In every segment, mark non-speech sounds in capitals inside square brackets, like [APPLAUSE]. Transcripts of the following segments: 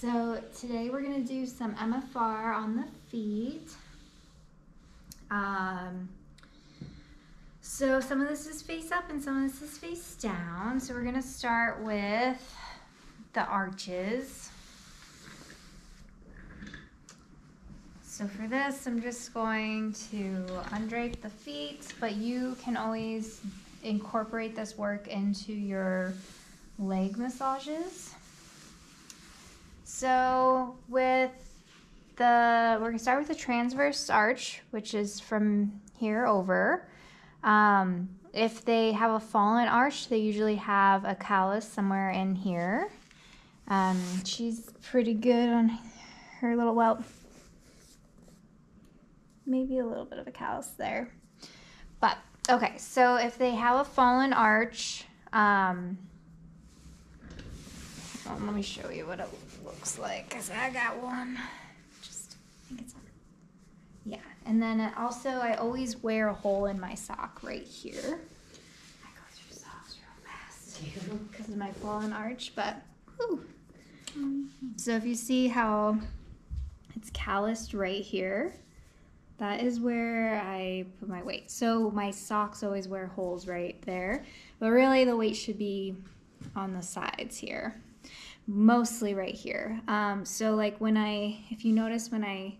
So today we're gonna do some MFR on the feet. Um, so some of this is face up and some of this is face down. So we're gonna start with the arches. So for this, I'm just going to undrape the feet, but you can always incorporate this work into your leg massages. So with the, we're gonna start with the transverse arch, which is from here over. Um, if they have a fallen arch, they usually have a callus somewhere in here. Um, she's pretty good on her little welt. Maybe a little bit of a callus there. But, okay, so if they have a fallen arch, um, well, let me show you what it looks like, because I got one. Just, I think it's on. Yeah, and then also, I always wear a hole in my sock right here. I go through socks real fast [LAUGHS] because of my fallen arch, but whew. So if you see how it's calloused right here, that is where I put my weight. So my socks always wear holes right there, but really the weight should be on the sides here, mostly right here. Um, so like when I, if you notice when I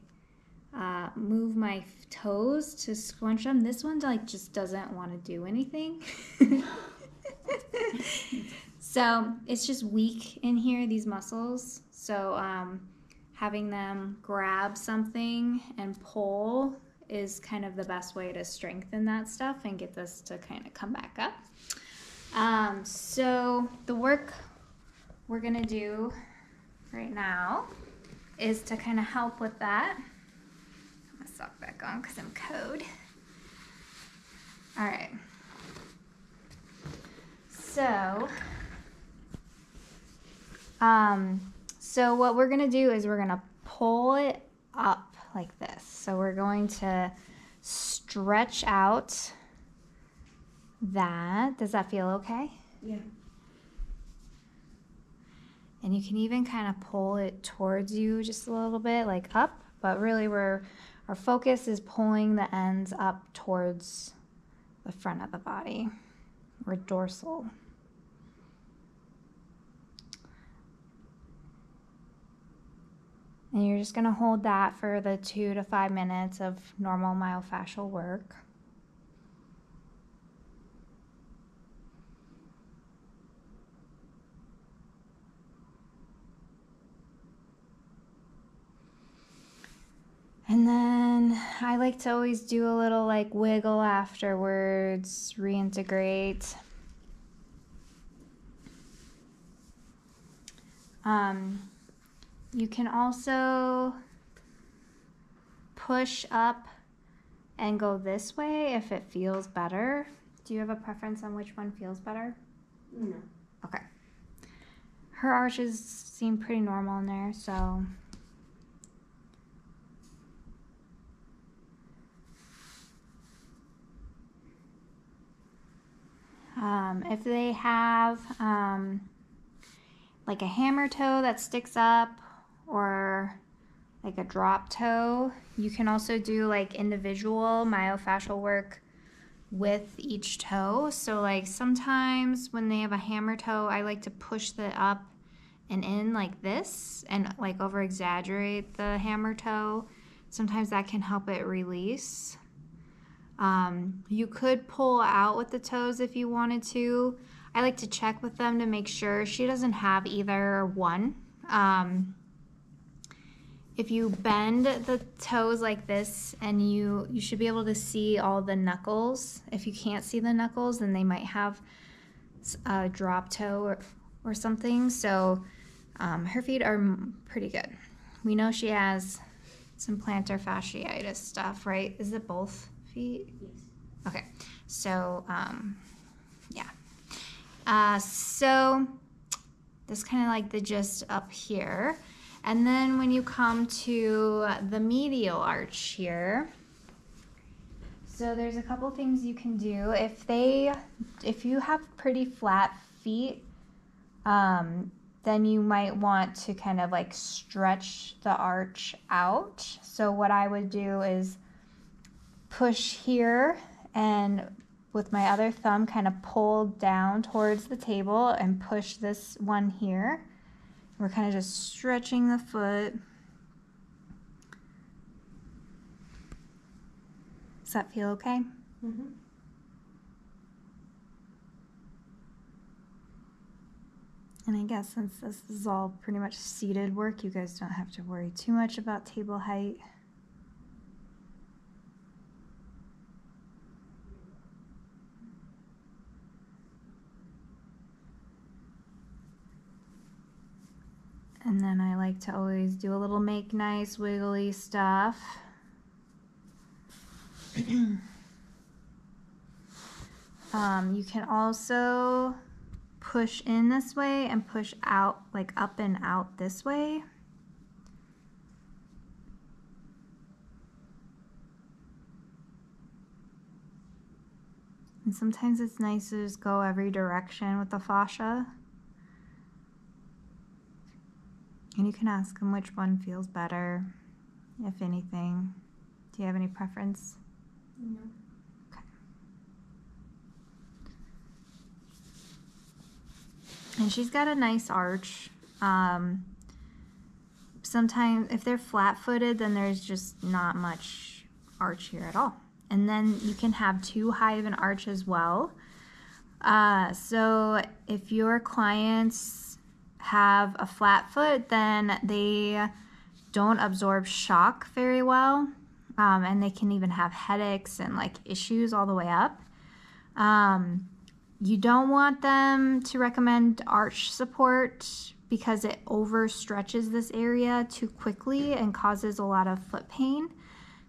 uh, move my toes to scrunch them, this one like just doesn't want to do anything. [LAUGHS] so it's just weak in here, these muscles. So um, having them grab something and pull is kind of the best way to strengthen that stuff and get this to kind of come back up. Um, so the work we're gonna do right now is to kind of help with that. Put my sock back on because I'm code. All right. So, um, so what we're gonna do is we're gonna pull it up like this. So we're going to stretch out that. Does that feel okay? Yeah. And you can even kind of pull it towards you just a little bit, like up, but really we're, our focus is pulling the ends up towards the front of the body, or dorsal. And you're just gonna hold that for the two to five minutes of normal myofascial work. And then I like to always do a little like wiggle afterwards, reintegrate. Um, you can also push up and go this way if it feels better. Do you have a preference on which one feels better? No. Okay. Her arches seem pretty normal in there, so. Um, if they have um, like a hammer toe that sticks up or like a drop toe, you can also do like individual myofascial work with each toe. So like sometimes when they have a hammer toe, I like to push the up and in like this and like over exaggerate the hammer toe. Sometimes that can help it release. Um, you could pull out with the toes if you wanted to. I like to check with them to make sure she doesn't have either one. Um, if you bend the toes like this and you you should be able to see all the knuckles. If you can't see the knuckles then they might have a drop toe or, or something. So um, her feet are pretty good. We know she has some plantar fasciitis stuff right? Is it both feet Yes. okay so um, yeah uh, so that's kind of like the gist up here and then when you come to the medial arch here, so there's a couple things you can do. If they, if you have pretty flat feet, um, then you might want to kind of like stretch the arch out. So what I would do is push here and with my other thumb kind of pull down towards the table and push this one here. We're kind of just stretching the foot. Does that feel okay? Mm-hmm. And I guess since this is all pretty much seated work, you guys don't have to worry too much about table height. And then I like to always do a little make nice wiggly stuff. [CLEARS THROAT] um, you can also push in this way and push out, like up and out this way. And sometimes it's nice to just go every direction with the fascia. And you can ask them which one feels better, if anything. Do you have any preference? No. Okay. And she's got a nice arch. Um, sometimes, if they're flat footed, then there's just not much arch here at all. And then you can have too high of an arch as well. Uh, so if your clients have a flat foot, then they don't absorb shock very well. Um, and they can even have headaches and like issues all the way up. Um, you don't want them to recommend arch support because it overstretches this area too quickly and causes a lot of foot pain.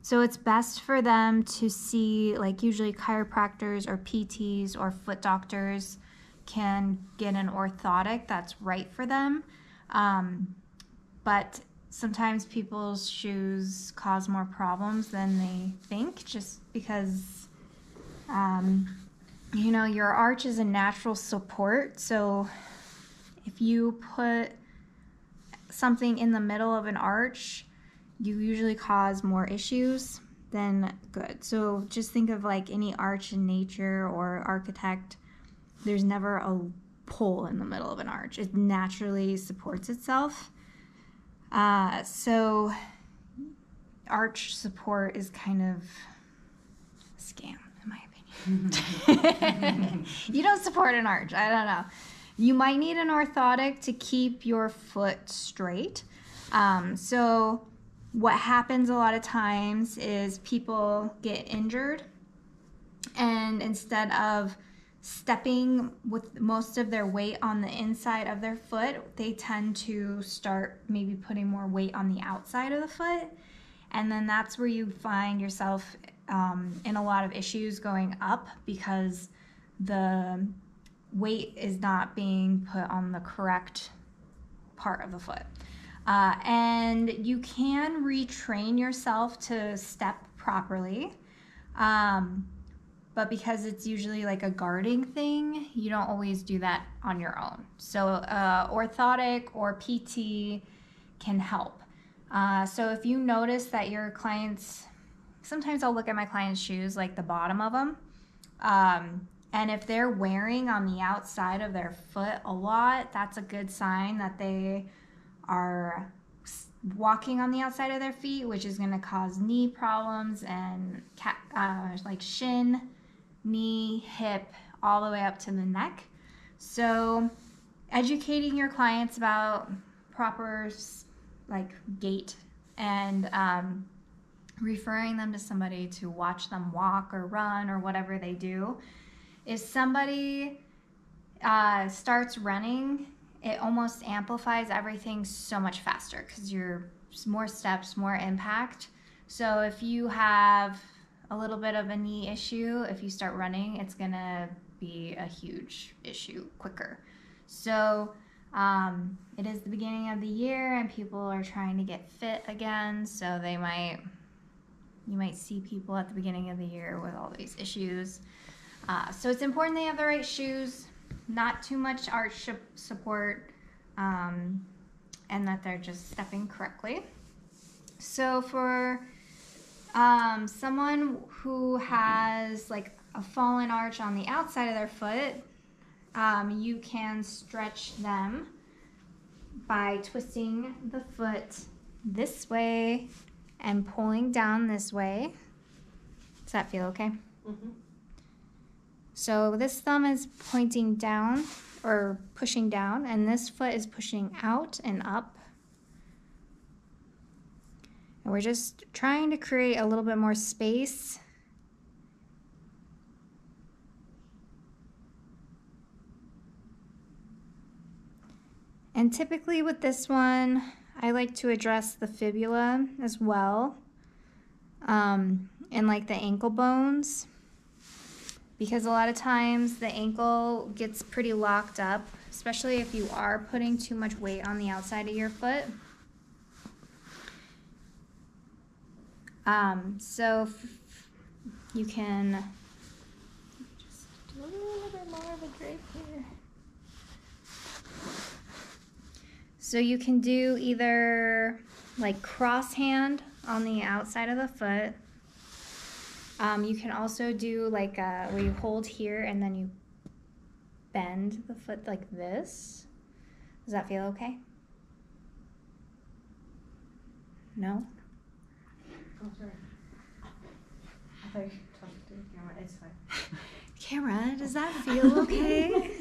So it's best for them to see, like, usually chiropractors or PTs or foot doctors can get an orthotic that's right for them. Um, but sometimes people's shoes cause more problems than they think just because um, you know, your arch is a natural support. So if you put something in the middle of an arch, you usually cause more issues than good. So just think of like any arch in nature or architect, there's never a pole in the middle of an arch. It naturally supports itself. Uh, so arch support is kind of a scam in my opinion. [LAUGHS] you don't support an arch. I don't know. You might need an orthotic to keep your foot straight. Um, so, what happens a lot of times is people get injured, and instead of stepping with most of their weight on the inside of their foot, they tend to start maybe putting more weight on the outside of the foot. And then that's where you find yourself um, and a lot of issues going up because the weight is not being put on the correct part of the foot. Uh, and you can retrain yourself to step properly. Um, but because it's usually like a guarding thing, you don't always do that on your own. So, uh, orthotic or PT can help. Uh, so, if you notice that your clients sometimes I'll look at my clients' shoes, like the bottom of them. Um, and if they're wearing on the outside of their foot a lot, that's a good sign that they are walking on the outside of their feet, which is going to cause knee problems and uh, like shin, knee, hip, all the way up to the neck. So, educating your clients about proper like gait and um, referring them to somebody to watch them walk or run or whatever they do. If somebody uh, starts running, it almost amplifies everything so much faster because you're more steps, more impact. So if you have a little bit of a knee issue, if you start running, it's gonna be a huge issue quicker. So um, it is the beginning of the year and people are trying to get fit again, so they might you might see people at the beginning of the year with all these issues. Uh, so it's important they have the right shoes, not too much arch support, um, and that they're just stepping correctly. So for um, someone who has like a fallen arch on the outside of their foot, um, you can stretch them by twisting the foot this way and pulling down this way. Does that feel okay? Mhm. So this thumb is pointing down or pushing down, and this foot is pushing out and up. And we're just trying to create a little bit more space. And typically with this one, I like to address the fibula as well, um, and like the ankle bones because a lot of times the ankle gets pretty locked up, especially if you are putting too much weight on the outside of your foot. Um, so you can just do a little bit more of a drape here. So you can do either like cross hand on the outside of the foot. Um, you can also do like uh, where you hold here and then you bend the foot like this. Does that feel okay? No? Sorry. I talking camera. It's fine. [LAUGHS] Does that feel okay?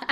[LAUGHS] [LAUGHS]